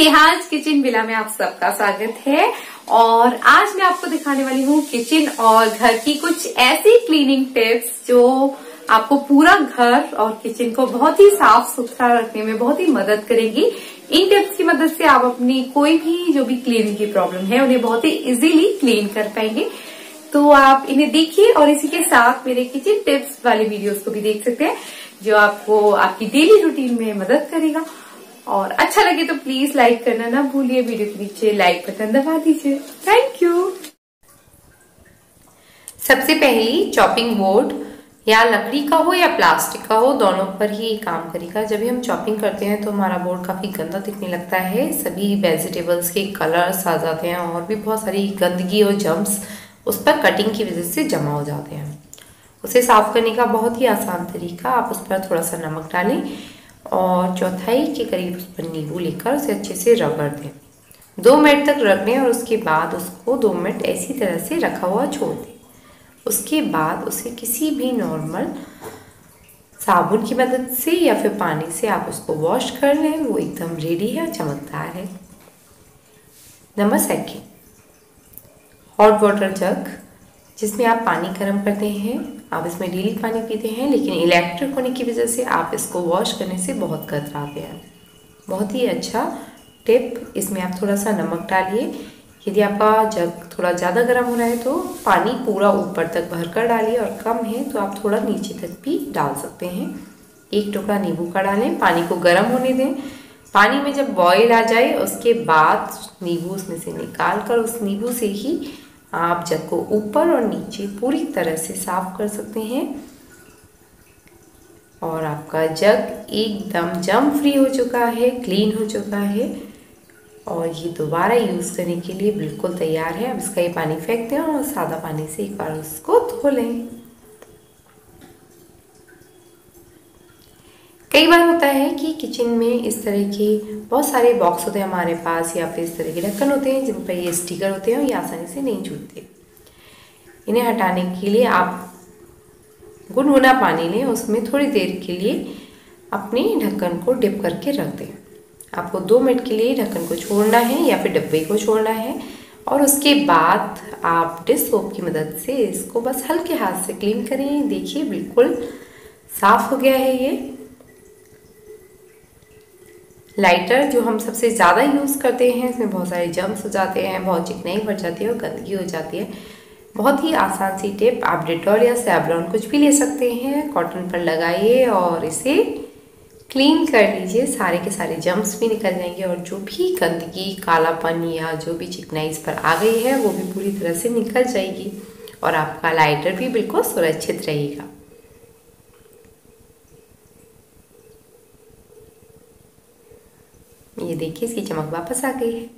Neha's kitchen villa में आप सबका स्वागत है। और आज मैं आपको दिखाने वाली हूँ किचन और घर की कुछ ऐसी क्लीनिंग टिप्स जो आपको पूरा घर और किचन को बहुत ही साफ़ सुथरा रखने में बहुत ही मदद करेगी। इन टिप्स की मदद से आप अपनी कोई भी जो भी क्लीनिंग की प्रॉब्लम है, उन्हें बहुत ही इजीली क्लीन कर पाएँगे। तो आप इन्हें देखिए और इसी के साथ मेरे किचन टिप्स वाले वीडियोस को भी देख सकते हैं, जो आपको आपकी डेली रूटीन में मदद करेगा। और अच्छा लगे तो प्लीज़ लाइक करना ना भूलिए वीडियो के नीचे लाइक बटन दबा दीजिए. थैंक यू सबसे पहली चॉपिंग बोर्ड या लकड़ी का हो या प्लास्टिक का हो, दोनों पर ही काम करेगा। जब भी हम चॉपिंग करते हैं तो हमारा बोर्ड काफ़ी गंदा दिखने लगता है। सभी वेजिटेबल्स के कलर्स आ जाते हैं और भी बहुत सारी गंदगी और जम्स उस पर कटिंग की वजह से जमा हो जाते हैं। उसे साफ़ करने का बहुत ही आसान तरीका, आप उस पर थोड़ा सा नमक डालें। और चौथाई के करीब उस पर नींबू लेकर उसे अच्छे से रगड़ दें। दो मिनट तक दें और उसके बाद उसको दो मिनट ऐसी तरह से रखा हुआ छोड़ दें। उसके बाद उसे किसी भी नॉर्मल साबुन की मदद से या फिर पानी से आप उसको वॉश कर लें। वो एकदम रेडी है चमकदार है। Number second hot water jug जिसमें आप पानी गर्म करते हैं, आप इसमें डेली पानी पीते हैं, लेकिन इलेक्ट्रिक होने की वजह से आप इसको वॉश करने से बहुत कतराते हैं। बहुत ही अच्छा टिप इसमें आप थोड़ा सा नमक डालिए। यदि आपका जग थोड़ा ज़्यादा गर्म हो रहा है तो पानी पूरा ऊपर तक भर कर डालिए और कम है तो आप थोड़ा नीचे तक भी डाल सकते हैं। एक टुकड़ा नींबू का डालें, पानी को गर्म होने दें। पानी में जब बॉयल आ जाए, उसके बाद नींबू उसमें से निकाल कर उस नींबू से ही आप जग को ऊपर और नीचे पूरी तरह से साफ़ कर सकते हैं। और आपका जग एकदम जम फ्री हो चुका है क्लीन हो चुका है। और ये दोबारा यूज़ करने के लिए बिल्कुल तैयार है। अब इसका ये पानी फेंक दें और सादा पानी से एक बार उसको धो लें। कई बार होता है कि किचन में इस तरह के बहुत सारे बॉक्स होते हैं हमारे पास या फिर इस तरह के ढक्कन होते हैं जिन पर ये स्टिकर होते हैं और ये आसानी से नहीं छूटते। इन्हें हटाने के लिए आप गुनगुना पानी लें उसमें थोड़ी देर के लिए अपने ढक्कन को डिप करके रख दें। आपको दो मिनट के लिए ढक्कन को छोड़ना है या फिर डब्बे को छोड़ना है और उसके बाद आप डिश सोप की मदद से इसको बस हल्के हाथ से क्लीन करें। देखिए बिल्कुल साफ़ हो गया है ये। लाइटर जो हम सबसे ज़्यादा यूज़ करते हैं, इसमें बहुत सारे जम्स हो जाते हैं, बहुत चिकनाई भर जाती है और गंदगी हो जाती है। बहुत ही आसान सी टिप, आप डिटॉल या सैबलॉन कुछ भी ले सकते हैं, कॉटन पर लगाइए और इसे क्लीन कर लीजिए, सारे के सारे जम्स भी निकल जाएँगे और जो भी गंदगी, कालापन या जो भी चिकनाई इस पर आ गई है, वो भी पूरी तरह से निकल जाएगी और आपका लाइटर भी बिल्कुल सुरक्षित रहेगा। ये देखिए, इसकी चमक वापस आ गई है।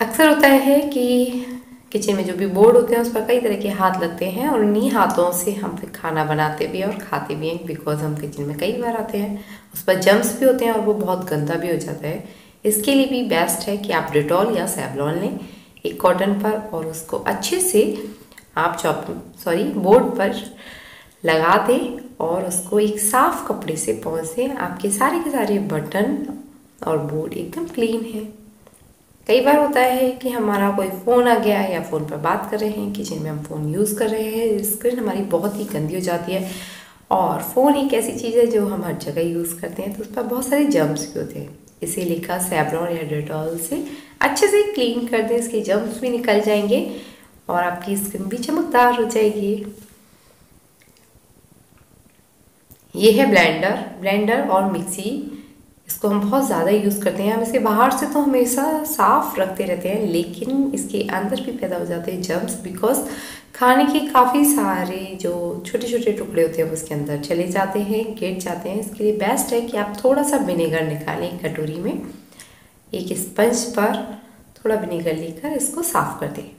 अक्सर होता है कि किचन में जो भी बोर्ड होते हैं, उस पर कई तरह के हाथ लगते हैं और इन्हीं हाथों से हम फिर खाना बनाते भी हैं और खाते भी हैं बिकॉज़ हम किचन में कई बार आते हैं। उस पर जम्स भी होते हैं और वो बहुत गंदा भी हो जाता है। इसके लिए भी बेस्ट है कि आप डिटॉल या सैबलॉन लें, एक कॉटन पर और उसको अच्छे से आप चॉप सॉरी बोर्ड पर लगा दें और उसको एक साफ़ कपड़े से पहुँच आपके सारे के सारे बटन और बोर्ड एकदम क्लीन है। कई बार होता है कि हमारा कोई फ़ोन आ गया या फ़ोन पर बात कर रहे हैं किचन में हम फ़ोन यूज़ कर रहे हैं स्क्रीन हमारी बहुत ही गंदी हो जाती है। और फ़ोन एक ऐसी चीज़ है जो हम हर जगह यूज़ करते हैं तो उस पर बहुत सारे जम्स भी होते हैं। इसीलिए का सैबलॉन या डेटॉल से अच्छे से क्लीन कर दें, इसके जम्स भी निकल जाएँगे और आपकी स्किन भी चमकदार हो जाएगी। ये है ब्लेंडर ब्लेंडर और मिक्सी इसको हम बहुत ज़्यादा यूज़ करते हैं, हम इसे बाहर से तो हमेशा साफ़ रखते रहते हैं, लेकिन इसके अंदर भी पैदा हो जाते हैं जम्स बिकॉज़ खाने के काफ़ी सारे जो छोटे छोटे टुकड़े होते हैं वो उसके अंदर चले जाते हैं, गिर जाते हैं। इसके लिए बेस्ट है कि आप थोड़ा सा विनेगर निकालें एक कटोरी में। एक स्पंज पर थोड़ा विनेगर लेकर इसको साफ़ कर दें।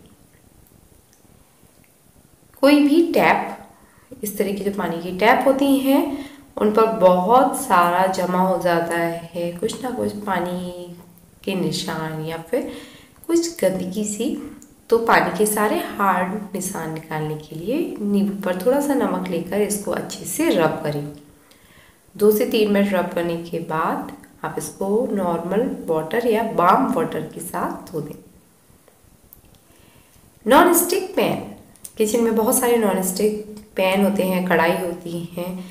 कोई भी टैप इस तरह की जो पानी की टैप होती हैं उन पर बहुत सारा जमा हो जाता है। कुछ ना कुछ पानी के निशान या फिर कुछ गंदगी सी तो पानी के सारे हार्ड निशान निकालने के लिए नींबू पर थोड़ा सा नमक लेकर इसको अच्छे से रब करें। दो से तीन मिनट रब करने के बाद आप इसको नॉर्मल वाटर या बाम वाटर के साथ धो दें। नॉन स्टिक पैन किचन में बहुत सारे नॉन स्टिक पैन होते हैं, कढ़ाई होती हैं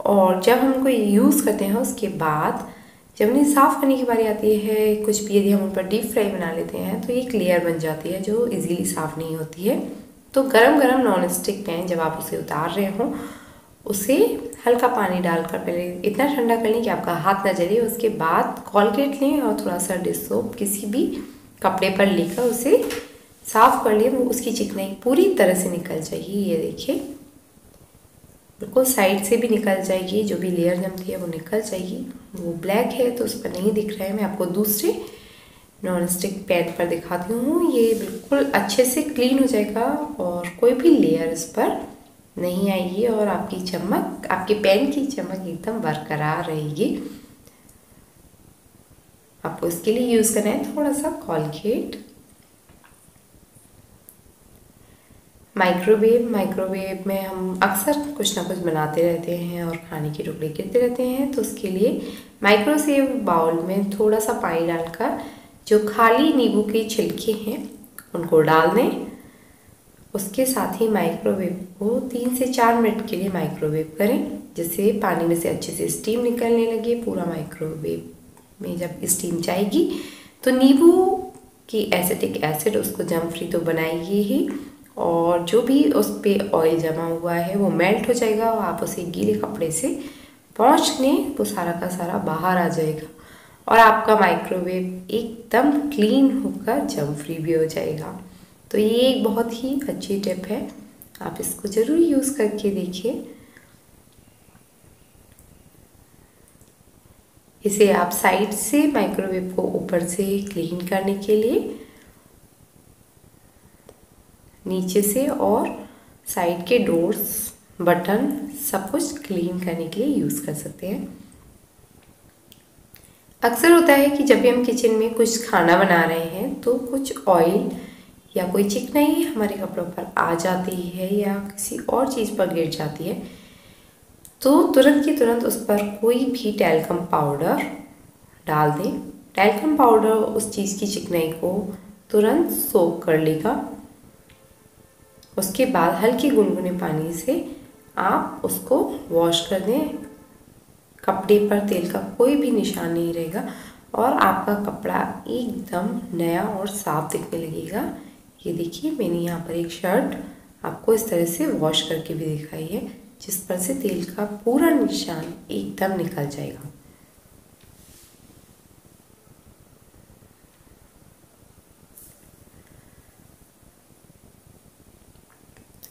और जब हम उनको यूज़ करते हैं उसके बाद, जब उन्हें साफ़ करने की बारी आती है, कुछ भी यदि हम उन पर डीप फ्राई बना लेते हैं तो ये क्लियर बन जाती है, जो इजीली साफ़ नहीं होती है। तो गरम गरम नॉन स्टिक पैन जब आप उसे उतार रहे हो, उसे हल्का पानी डालकर पहले इतना ठंडा कर लें कि आपका हाथ ना जले, उसके बाद कॉलगेट लें और थोड़ा सा डिश सोप किसी भी कपड़े पर लेकर उसे साफ़ कर लें उसकी चिकनाई पूरी तरह से निकल जाएगी, ये देखिए। बिल्कुल साइड से भी निकल जाएगी, जो भी लेयर जमती है वो निकल जाएगी। वो ब्लैक है तो उस पर नहीं दिख रहा है। मैं आपको दूसरे नॉन स्टिक पैन पर दिखाती हूँ। ये बिल्कुल अच्छे से क्लीन हो जाएगा और कोई भी लेयर इस पर नहीं आएगी और आपकी चमक, आपके पेन की चमक एकदम बरकरार रहेगी। आपको इसके लिए यूज़ करना है थोड़ा सा कॉलगेट माइक्रोवेव माइक्रोवेव में हम अक्सर कुछ ना कुछ बनाते रहते हैं और खाने की टुकड़े गिरते रहते हैं तो उसके लिए माइक्रोसेव बाउल में थोड़ा सा पानी डालकर जो खाली नींबू के छिलके हैं, उनको डाल दें। उसके साथ ही माइक्रोवेव को तीन से चार मिनट के लिए माइक्रोवेव करें, जिससे पानी में से अच्छे से स्टीम निकलने लगे। पूरा माइक्रोवेव में जब स्टीम जाएगी तो नींबू की एसिटिक एसिड, उसको जम फ्री तो बनाएगी ही। और जो भी उस पर ऑयल जमा हुआ है, वो मेल्ट हो जाएगा और आप उसे गीले कपड़े से पहुँच लें, वो सारा का सारा बाहर आ जाएगा। और आपका माइक्रोवेव एकदम क्लीन होकर जम फ्री भी हो जाएगा। तो ये एक बहुत ही अच्छी टिप है। आप इसको ज़रूर यूज़ करके देखिए। इसे आप साइड से माइक्रोवेव को ऊपर से क्लीन करने के लिए नीचे से और साइड के डोर्स, बटन, सब कुछ क्लीन करने के लिए यूज़ कर सकते हैं। अक्सर होता है कि जब भी हम किचन में कुछ खाना बना रहे हैं तो कुछ ऑयल या कोई चिकनाई हमारे कपड़ों पर आ जाती है या किसी और चीज़ पर गिर जाती है तो तुरंत की तुरंत उस पर कोई भी टेलकम पाउडर डाल दें। टेलकम पाउडर उस चीज़ की चिकनाई को तुरंत सोख कर लेगा। उसके बाद हल्के गुनगुने पानी से आप उसको वॉश कर दें। कपड़े पर तेल का कोई भी निशान नहीं रहेगा और आपका कपड़ा एकदम नया और साफ़ दिखने लगेगा। ये देखिए, मैंने यहाँ पर एक शर्ट आपको इस तरह से वॉश करके भी दिखाई है, जिस पर से तेल का पूरा निशान एकदम निकल जाएगा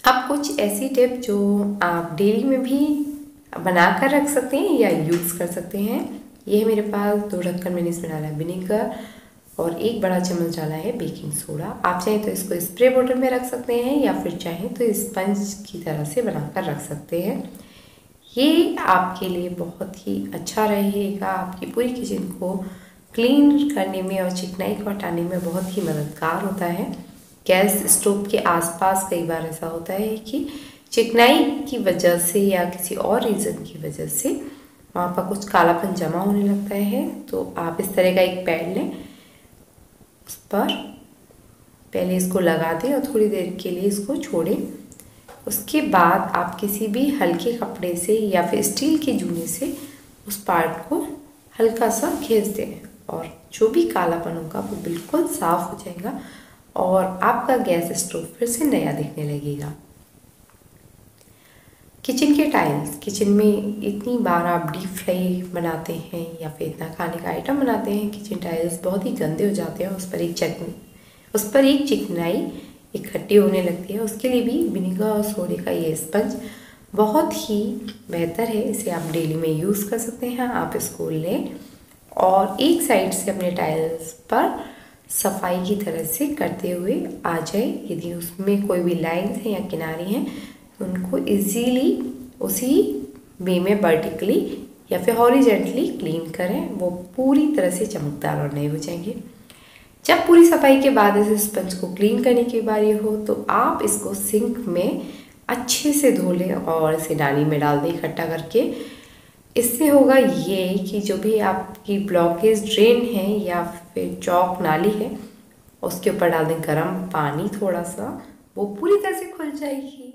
अब ऐसी टिप जो आप डेली में भी बना कर रख सकते हैं या यूज़ कर सकते हैं? ये है मेरे पास दो ढक्कन मैंने इसमें डाला है विनेगर और एक बड़ा चम्मच डाला है बेकिंग सोडा। आप चाहें तो इसको स्प्रे बोतल में रख सकते हैं या फिर चाहें तो स्पंज की तरह से बनाकर रख सकते हैं। ये आपके लिए बहुत ही अच्छा रहेगा। आपकी पूरी किचन को क्लीन करने में और चिकनाई को हटाने में बहुत ही मददगार होता है। गैस स्टोव के आसपास कई बार ऐसा होता है कि चिकनाई की वजह से या किसी और रीज़न की वजह से वहाँ पर कुछ कालापन जमा होने लगता है। तो आप इस तरह का एक पैड लें, उस पर पहले इसको लगा दें और थोड़ी देर के लिए इसको छोड़ें। उसके बाद आप किसी भी हल्के कपड़े से या फिर स्टील के जूने से उस पार्ट को हल्का सा खींच दें और जो भी कालापन होगा वो बिल्कुल साफ़ हो जाएगा। और आपका गैस स्टोव फिर से नया दिखने लगेगा। किचन के टाइल्स किचन में इतनी बार आप डीप फ्राई बनाते हैं या फिर इतना खाने का आइटम बनाते हैं, किचन टाइल्स बहुत ही गंदे हो जाते हैं, उस पर एक चटनी, उस पर एक चिकनाई इकट्ठी होने लगती है। उसके लिए भी विनेगर और सोडे का ये स्पंज बहुत ही बेहतर है। इसे आप डेली में यूज़ कर सकते हैं। आप इसको लें और एक साइड से अपने टाइल्स पर सफ़ाई की तरह से करते हुए आ जाए। यदि उसमें कोई भी लाइन्स हैं या किनारे हैं तो उनको इजीली उसी वे में वर्टिकली या फिर हॉरिजेंटली क्लीन करें। वो पूरी तरह से चमकदार और नए हो जाएँगे। जब पूरी सफ़ाई के बाद इस स्पंज को क्लीन करने की बारी हो तो आप इसको सिंक में अच्छे से धो लें और इसे डाली में डाल दें इकट्ठा करके। इससे होगा ये कि जो भी आपकी ब्लॉकेज ड्रेन है या फिर चौक नाली है, उसके ऊपर डाल दें गर्म पानी थोड़ा सा, वो पूरी तरह से खुल जाएगी।